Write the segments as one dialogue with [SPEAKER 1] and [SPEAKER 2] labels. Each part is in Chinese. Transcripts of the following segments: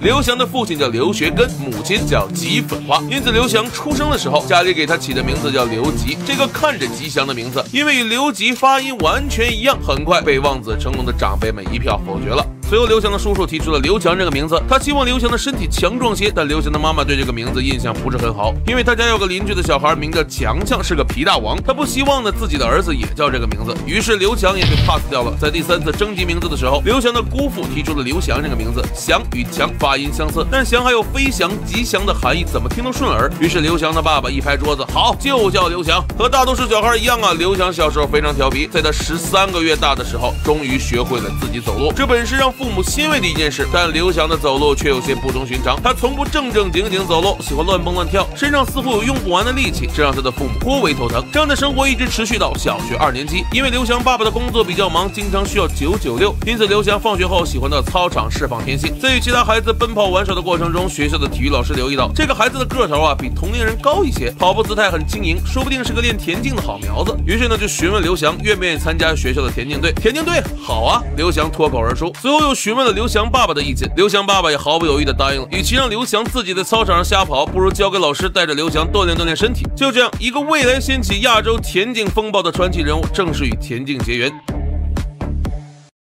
[SPEAKER 1] 刘翔的父亲叫刘学根，母亲叫吉粉花，因此刘翔出生的时候，家里给他起的名字叫刘吉，这个看着吉祥的名字，因为与刘吉发音完全一样，很快被望子成龙的长辈们一票否决了。随后，刘翔的叔叔提出了刘强这个名字，他希望刘翔的身体强壮些，但刘翔的妈妈对这个名字印象不是很好，因为他家有个邻居的小孩名叫强强，是个皮大王，他不希望呢自己的儿子也叫这个名字，于是刘强也被 pass 掉了。在第三次征集名字的时候，刘翔的姑父提出了刘翔这个名字，翔与强发音相似，但翔还有飞翔、吉祥的含义，怎么听都顺耳。于是刘翔的爸爸一拍桌子，好，就叫刘翔。和大多数小孩一样啊，刘翔小时候非常调皮，在他十三个月大的时候，终于学会了自己走路，这本是让父母欣慰的。一件事，但刘翔的走路却有些不同寻常。他从不正正经经走路，喜欢乱蹦乱跳，身上似乎有用不完的力气，这让他的父母颇为头疼。这样的生活一直持续到小学二年级。因为刘翔爸爸的工作比较忙，经常需要九九六，因此刘翔放学后喜欢到操场释放天性。在与其他孩子奔跑玩耍的过程中，学校的体育老师留意到这个孩子的个头啊比同龄人高一些，跑步姿态很轻盈，说不定是个练田径的好苗子。于是呢，就询问刘翔愿不愿意参加学校的田径队。田径队好啊，刘翔脱口而出。随后又询问了刘翔。爸爸的意见，刘翔爸爸也毫不犹豫地答应了。与其让刘翔自己在操场上瞎跑，不如交给老师带着刘翔锻炼锻炼身体。就这样，一个未来掀起亚洲田径风暴的传奇人物，正式与田径结缘。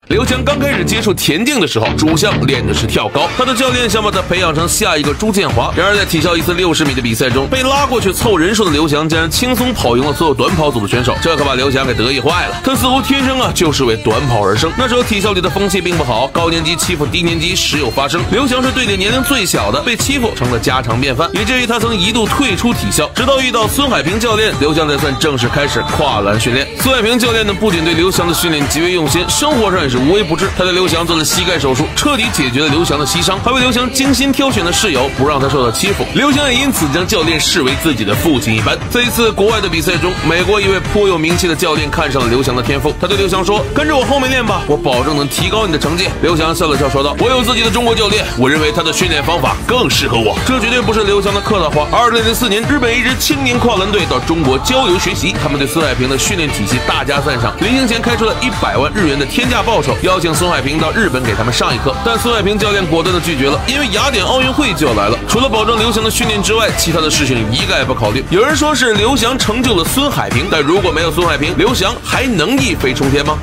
[SPEAKER 1] 刘翔刚开始接触田径的时候，主项练的是跳高，他的教练想把他培养成下一个朱建华。然而在体校一次六十米的比赛中，被拉过去凑人数的刘翔竟然轻松跑赢了所有短跑组的选手，这可把刘翔给得意坏了。他似乎天生啊就是为短跑而生。那时候体校里的风气并不好，高年级欺负低年级时有发生。刘翔是队里年龄最小的，被欺负成了家常便饭，以至于他曾一度退出体校。直到遇到孙海平教练，刘翔才算正式开始跨栏训练。孙海平教练呢，不仅对刘翔的训练极为用心，生活上也是。无微不至，他对刘翔做了膝盖手术，彻底解决了刘翔的膝伤，还为刘翔精心挑选了室友，不让他受到欺负。刘翔也因此将教练视为自己的父亲一般。在一次国外的比赛中，美国一位颇有名气的教练看上了刘翔的天赋，他对刘翔说：“跟着我后面练吧，我保证能提高你的成绩。”刘翔笑了笑说道：“我有自己的中国教练，我认为他的训练方法更适合我。”这绝对不是刘翔的客套话。二零零四年，日本一支青年跨栏队到中国交流学习，他们对孙海平的训练体系大加赞赏，临行前开出了一百万日元的天价报酬。邀请孙海平到日本给他们上一课，但孙海平教练果断的拒绝了，因为雅典奥运会就要来了，除了保证刘翔的训练之外，其他的事情一概不考虑。有人说是刘翔成就了孙海平，但如果没有孙海平，刘翔还能一飞冲天吗？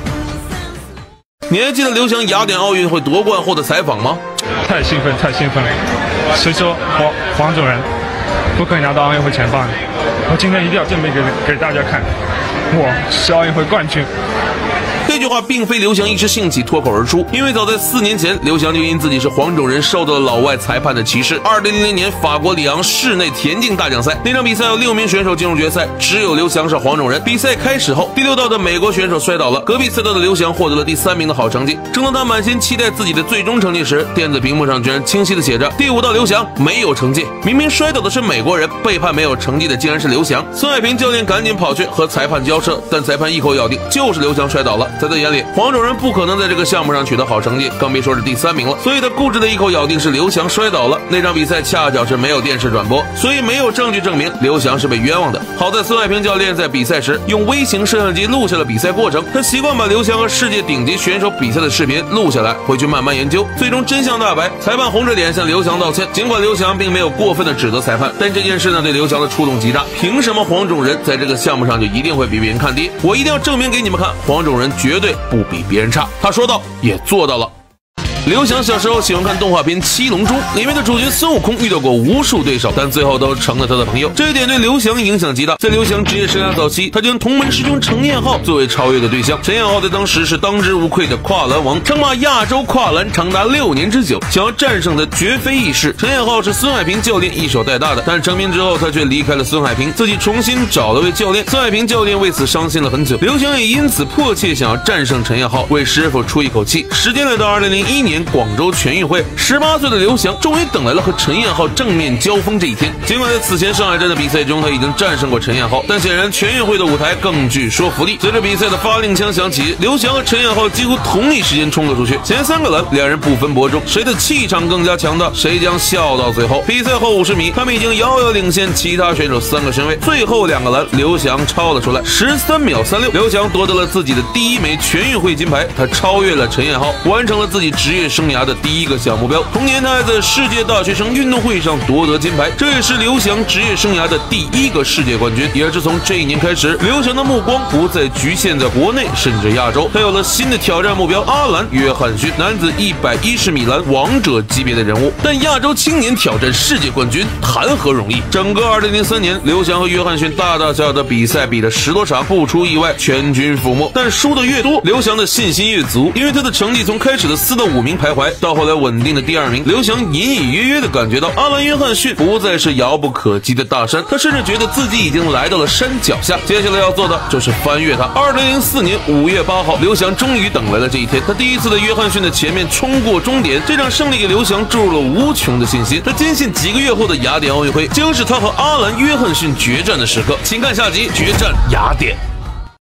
[SPEAKER 1] 你还记得刘翔雅典奥运会夺冠后的采访吗？
[SPEAKER 2] 太兴奋，太兴奋了！谁说黄黄种人不可以拿到奥运会前八？我今天一定要证明给给大家看，我是奥运会冠军。
[SPEAKER 1] 这句话并非刘翔一时兴起脱口而出，因为早在四年前，刘翔就因自己是黄种人受到了老外裁判的歧视。二零零零年法国里昂室内田径大奖赛那场比赛有六名选手进入决赛，只有刘翔是黄种人。比赛开始后，第六道的美国选手摔倒了，隔壁赛道的刘翔获得了第三名的好成绩。正当他满心期待自己的最终成绩时，电子屏幕上居然清晰的写着：第五道刘翔没有成绩。明明摔倒的是美国人，被判没有成绩的竟然是刘翔。孙海平教练赶紧跑去和裁判交涉，但裁判一口咬定就是刘翔摔倒了。在他眼里，黄种人不可能在这个项目上取得好成绩，更别说是第三名了。所以他固执的一口咬定是刘翔摔倒了。那场比赛恰巧是没有电视转播，所以没有证据证明刘翔是被冤枉的。好在孙海平教练在比赛时用微型摄像机录下了比赛过程，他习惯把刘翔和世界顶级选手比赛的视频录下来，回去慢慢研究。最终真相大白，裁判红着脸向刘翔道歉。尽管刘翔并没有过分的指责裁判，但这件事呢对刘翔的触动极大。凭什么黄种人在这个项目上就一定会比别人看低？我一定要证明给你们看，黄种人绝对。不比别人差，他说到，也做到了。刘翔小时候喜欢看动画片《七龙珠》，里面的主角孙悟空遇到过无数对手，但最后都成了他的朋友。这一点对刘翔影响极大。在刘翔职业生涯早期，他将同门师兄陈彦浩作为超越的对象。陈彦浩在当时是当之无愧的跨栏王，称霸亚洲跨栏长达六年之久，想要战胜他绝非易事。陈彦浩是孙海平教练一手带大的，但成名之后，他却离开了孙海平，自己重新找了位教练。孙海平教练为此伤心了很久。刘翔也因此迫切想要战胜陈彦浩，为师傅出一口气。时间来到二零零一年。广州全运会，十八岁的刘翔终于等来了和陈彦浩正面交锋这一天。尽管在此前上海站的比赛中他已经战胜过陈彦浩，但显然全运会的舞台更具说服力。随着比赛的发令枪响起，刘翔和陈彦浩几乎同一时间冲了出去，前三个栏两人不分伯仲，谁的气场更加强大，谁将笑到最后。比赛后五十米，他们已经遥遥领先其他选手三个身位。最后两个栏，刘翔超了出来，十三秒三六，刘翔夺得了自己的第一枚全运会金牌，他超越了陈彦浩，完成了自己职业。生涯的第一个小目标。同年，他还在世界大学生运动会上夺得金牌，这也是刘翔职业生涯的第一个世界冠军。也是从这一年开始，刘翔的目光不再局限在国内，甚至亚洲，他有了新的挑战目标——阿兰·约翰逊，男子一百一十米栏王者级别的人物。但亚洲青年挑战世界冠军，谈何容易？整个二零零三年，刘翔和约翰逊大大小小的比赛比了十多场，不出意外，全军覆没。但输的越多，刘翔的信心越足，因为他的成绩从开始的四到五名徘徊，到后来稳定的第二名。刘翔隐隐约约的感觉到，阿兰·约翰逊不再是遥不可及的大山，他甚至觉得自己已经来到了山脚下。接下来要做的就是翻越他。二零零四年五月八号，刘翔终于等来了这一天，他第一次在约翰逊的前面冲过终点。这场胜利给刘翔注入了无穷的信心。他坚信几个月后的雅典奥运会将是他和阿兰·约翰逊决战的时刻。请看下集《决战雅典》。